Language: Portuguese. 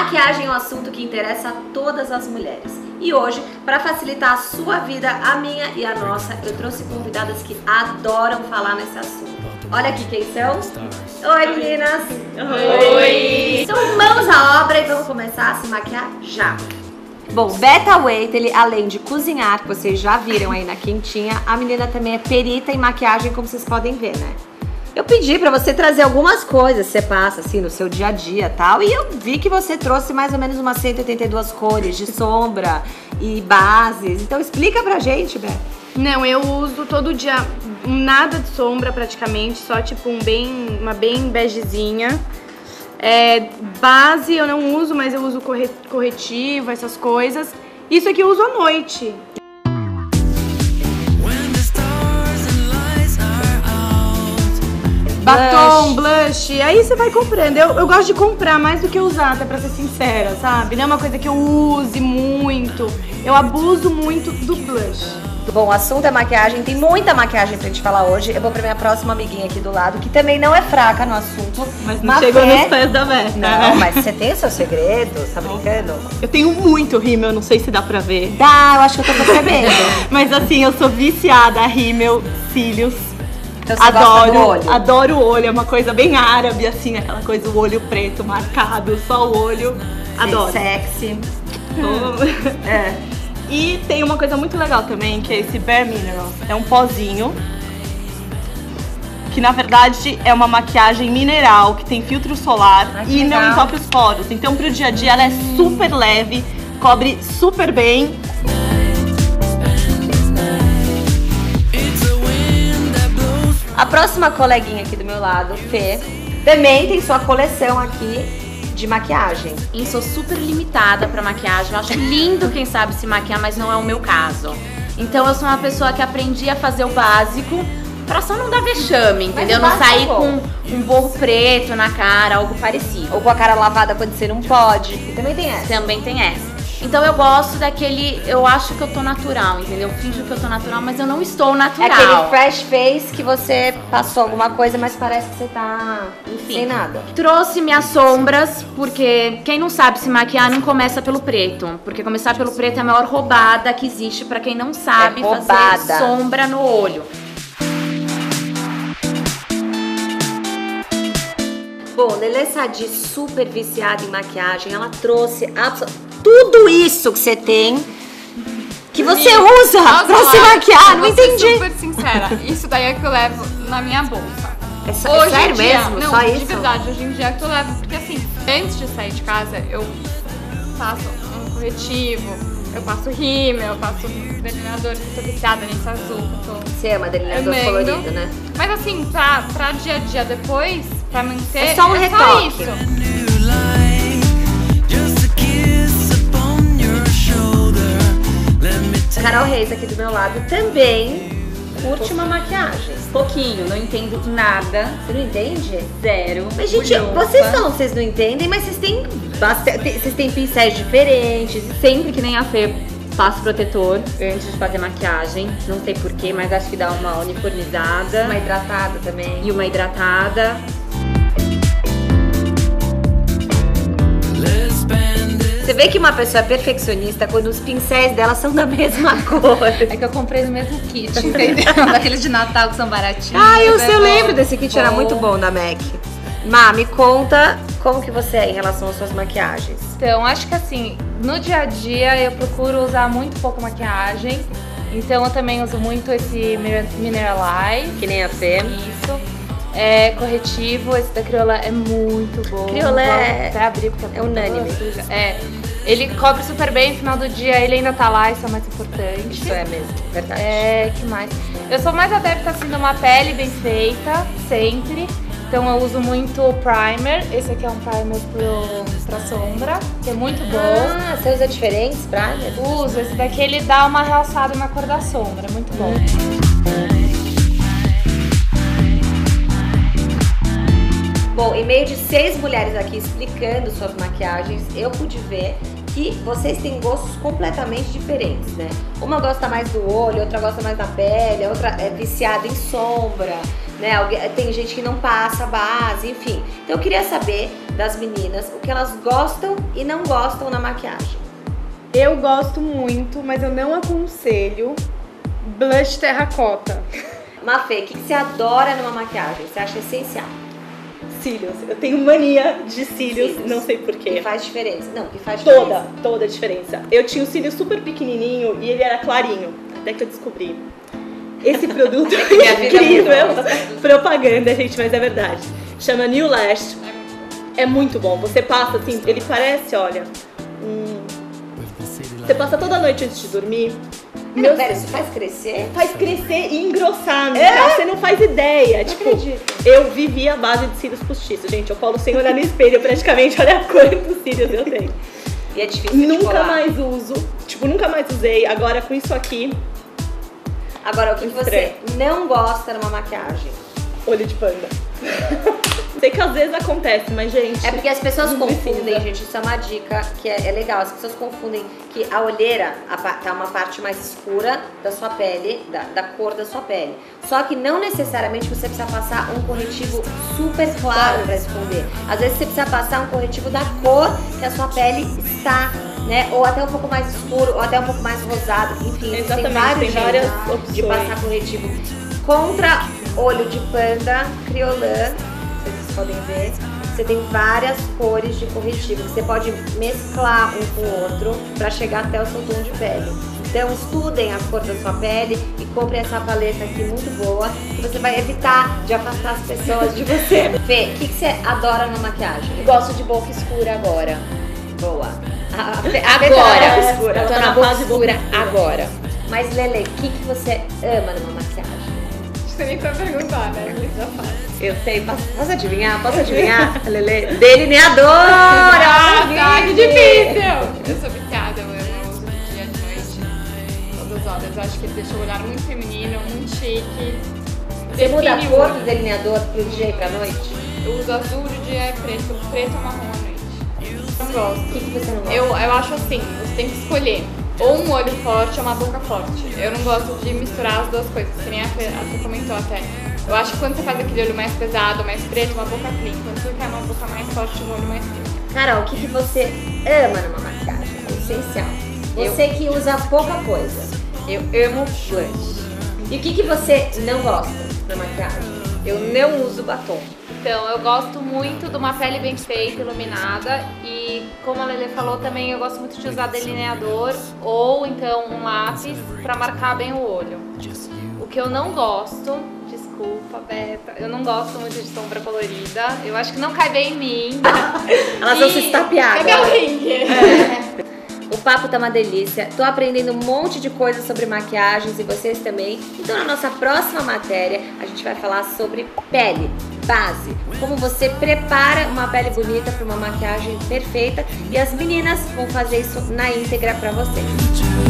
Maquiagem é um assunto que interessa a todas as mulheres. E hoje, para facilitar a sua vida, a minha e a nossa, eu trouxe convidadas que adoram falar nesse assunto. Olha aqui quem são. Oi, meninas! Oi! Então, mãos à obra e vamos começar a se maquiar já. Bom, Beta Wait, ele além de cozinhar, que vocês já viram aí na quentinha, a menina também é perita em maquiagem, como vocês podem ver, né? Eu pedi pra você trazer algumas coisas que você passa assim no seu dia a dia tal, e eu vi que você trouxe mais ou menos umas 182 cores de sombra e bases. Então explica pra gente, Bé. Não, eu uso todo dia nada de sombra praticamente, só tipo um bem, uma bem begezinha. É, base eu não uso, mas eu uso corre- corretivo, essas coisas. Isso aqui eu uso à noite. Blush, aí você vai comprando. Eu, eu gosto de comprar mais do que usar, até pra ser sincera, sabe? Não é uma coisa que eu use muito. Eu abuso muito do blush. Bom, o assunto é maquiagem, tem muita maquiagem pra gente falar hoje. Eu vou pra minha próxima amiguinha aqui do lado, que também não é fraca no assunto. Mas não chegou é- nos pés da Beta. Não, mas você tem o seu segredo, tá brincando? Eu tenho muito rímel, não sei se dá pra ver. Dá, eu acho que eu tô percebendo. Mas assim, eu sou viciada a rímel, cílios. Então você gosta adoro, do olho. adoro o olho, é uma coisa bem árabe, assim, aquela coisa, o olho preto marcado, só o olho. Adoro. Sexy. é. E tem uma coisa muito legal também, que é esse Bare Minerals. É um pozinho. Que na verdade é uma maquiagem mineral, que tem filtro solar que e não legal. entope os poros. Então pro dia a dia ela é super leve, cobre super bem A próxima coleguinha aqui do meu lado, Fê, também tem sua coleção aqui de maquiagem. E sou super limitada pra maquiagem. Eu acho lindo quem sabe se maquiar, mas não é o meu caso. Então eu sou uma pessoa que aprendi a fazer o básico pra só não dar vexame, entendeu? Não sair é bom. com um borro preto na cara, algo parecido. Ou com a cara lavada quando você não pode. E também tem essa. Também tem essa. Então eu gosto daquele. Eu acho que eu tô natural, entendeu? Eu finjo que eu tô natural, mas eu não estou É natural. aquele fresh face que você passou alguma coisa, mas parece que você tá Enfim. sem nada. Trouxe minhas sombras, porque quem não sabe se maquiar não começa pelo preto. Porque começar pelo preto é a maior roubada que existe pra quem não sabe É fazer sombra no olho. Bom, Lelê Sadi, super viciada em maquiagem, ela trouxe abso- tudo isso que você tem que você usa Nossa, pra se maquiar. eu Não vou ser entendi. super sincera. Isso daí é que eu levo na minha bolsa. É, só- é sério dia, mesmo? Não, Só de isso? verdade, hoje em dia é que eu levo. Porque assim, antes de sair de casa, eu faço um corretivo, eu passo rímel, eu passo um delineador, eu tô viciada nesse azul. eu tô- Você ama delineador Amando. colorido, né? Mas assim, pra, pra dia a dia depois, pra manter. É só um retoque. isso. Take Carol Reis aqui do meu lado também curte uma maquiagem. Pouquinho, não entendo nada. Você não entende? Zero. Mas, gente, Bulhofa. vocês que vocês não entendem, mas vocês têm bastante. Vocês têm pincéis diferentes. Sempre que nem a Fê, passo protetor antes de fazer maquiagem. Não sei porquê, mas acho que dá uma uniformizada. Uma hidratada também. E uma hidratada. Você vê que uma pessoa é perfeccionista quando os pincéis dela são da mesma cor. É que eu comprei no mesmo kit, entendeu? Daqueles de Natal que são baratinhos. Ah, eu, é eu bom. lembro desse kit, era muito bom da MAC. Má, me conta como que você é em relação às suas maquiagens. Então, acho que assim, no dia a dia eu procuro usar muito pouco maquiagem. Então eu também uso muito esse Mineralize. Que nem a Fê. Isso. É corretivo, esse da Criola é muito bom. Criola Vou é- abrir porque é boca unânime. É. Ele cobre super bem, no final do dia ele ainda tá lá, isso é o mais importante. Isso é mesmo, verdade. É, que mais? Eu sou mais adepta assim de uma pele bem feita, sempre. Então eu uso muito primer. Esse aqui é um primer pro, pra sombra, que é muito bom. Ah, você usa diferentes primers? Uso, esse daqui ele dá uma realçada na cor da sombra, é muito bom. Bom, em meio de seis mulheres aqui explicando suas maquiagens, eu pude ver que vocês têm gostos completamente diferentes, né? Uma gosta mais do olho, outra gosta mais da pele, outra é viciada em sombra, né? Tem gente que não passa base, enfim. Então eu queria saber das meninas o que elas gostam e não gostam na maquiagem. Eu gosto muito, mas eu não aconselho blush terracota. Mafê, o que, que você adora numa maquiagem? Você acha essencial? Cílios. Eu tenho mania de cílios, Cílios. não sei Que porquê. faz diferença? Não, que faz diferença. Toda, toda a diferença. Eu tinha um cílio super pequenininho e ele era clarinho, até que eu descobri. Esse produto é vida incrível. mudou. Propaganda, gente, mas é verdade. Chama New Lash. É muito bom. Você passa assim, ele parece, olha, um... Você passa toda noite antes de dormir. Meu, pera, isso faz crescer? Faz crescer e engrossar, é? Você não faz ideia. tipo, acredito. eu vivi a base de cílios postiços, gente. Eu colo sem olhar no espelho, praticamente. Olha a cor dos cílios eu tenho. E é difícil Nunca mais uso. Tipo, nunca mais usei. Agora com isso aqui, Agora, o que você Estranho. não gosta numa maquiagem? olho de panda. Sei que às vezes acontece, mas, gente. É porque as pessoas confundem, precisa. gente, isso é uma dica que é, é legal. As pessoas confundem que a olheira a tá uma parte mais escura da sua pele, da, da cor da sua pele. Só que não necessariamente você precisa passar um corretivo super claro para esconder. Às vezes você precisa passar um corretivo da cor que a sua pele está, né? Ou até um pouco mais escuro, ou até um pouco mais rosado. Enfim, Exatamente, vários tem várias jeitos de opções. passar corretivo. Contra olho de panda, criolã, podem ver, você tem várias cores de corretivo que você pode mesclar um com o outro para chegar até o seu tom de pele. Então estudem a cor da sua pele e comprem essa paleta aqui muito boa, que você vai evitar de afastar as pessoas de você. Fê, o que, que você adora na maquiagem? Gosto de boca escura agora. Boa. A- a Fê- a tá Agora. boca escura. Eu tô Tá na na boca boca escura agora. Mas Lele, o que, que você ama numa maquiagem? Acho que você nem pra perguntar, né? Ele já faz. Eu sei, posso, posso adivinhar? Posso adivinhar? Lele, delineadora! Ah, tá, que difícil! Eu sou viciada, eu uso dia, de noite, todas as horas. Eu acho que ele deixa o olhar muito feminino, muito chique. Você muda a cor do delineador pro dia e pra noite? Eu uso azul de dia é preto, preto ou marrom à noite. Não gosto. O que, que você não gosta? Eu, eu acho assim, você tem que escolher ou um olho forte ou uma boca forte. Eu não gosto de misturar as duas coisas, que nem a a Fê comentou até. Eu acho que quando você faz aquele olho mais pesado, mais preto, uma boca clean. Quando você quer uma boca mais forte, um olho mais clean. Carol, o que, que você ama numa maquiagem? É essencial. Você que usa pouca coisa. Eu amo blush. E o que, que você não gosta na maquiagem? Eu não uso batom. Então, eu gosto muito de uma pele bem feita, iluminada. E como a Lele falou também, eu gosto muito de usar delineador ou então um lápis pra marcar bem o olho. O que eu não gosto, desculpa, Beta, eu não gosto muito de sombra colorida. Eu acho que não cai bem em mim. Elas vão E- se estapear agora. o ringue? O papo tá uma delícia. Tô aprendendo um monte de coisas sobre maquiagens e vocês também. Então, na nossa próxima matéria, a gente vai falar sobre pele, base, como você prepara uma pele bonita para uma maquiagem perfeita e as meninas vão fazer isso na íntegra para vocês.